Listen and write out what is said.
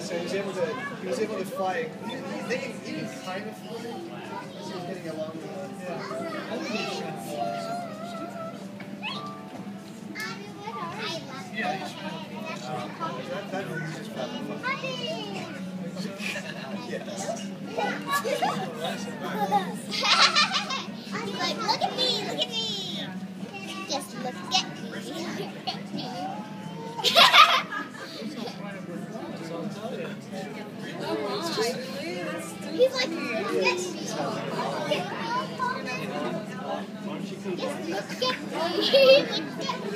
So he was able to he was able to fly. He, they he can kind of fly. So he's getting along with it. Yeah. I think Yeah. Yeah. Yeah. Yeah. Um, that that was just fun. Like, look at me, look at me. Just look at me. Look at me. He's like, look at me. Just look at me. look at me.